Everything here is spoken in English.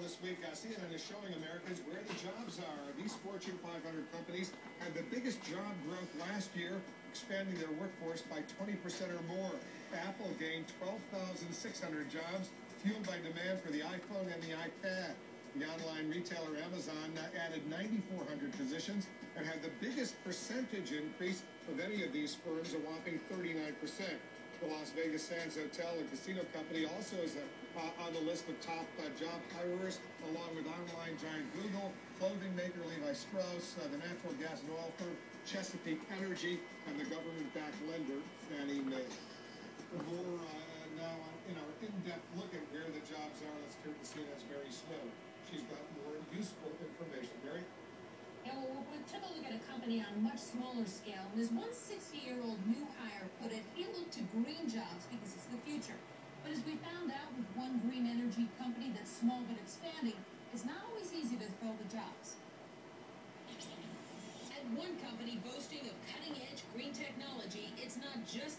this week, uh, CNN is showing Americans where the jobs are. These Fortune 500 companies had the biggest job growth last year, expanding their workforce by 20% or more. Apple gained 12,600 jobs, fueled by demand for the iPhone and the iPad. The online retailer Amazon uh, added 9,400 positions and had the biggest percentage increase of any of these firms, a whopping 39%. The Las Vegas Sands Hotel and Casino Company also is uh, on the list of top uh, job hirers, along with online giant Google, clothing maker Levi Strauss, uh, the natural gas and oil firm Chesapeake Energy, and the government-backed lender Fannie Mae. More uh, now in our in-depth look at where the jobs are, let's turn to CNN's Mary Snow. She's got more useful information. Mary? Yeah, well, we took a look at a company on a much smaller scale. And as one 60-year-old new hire put it, he looked to green jobs because it's the future. But as we found out with one green energy company that's small but expanding, it's not always easy to fill the jobs. At one company boasting of cutting-edge green technology, it's not just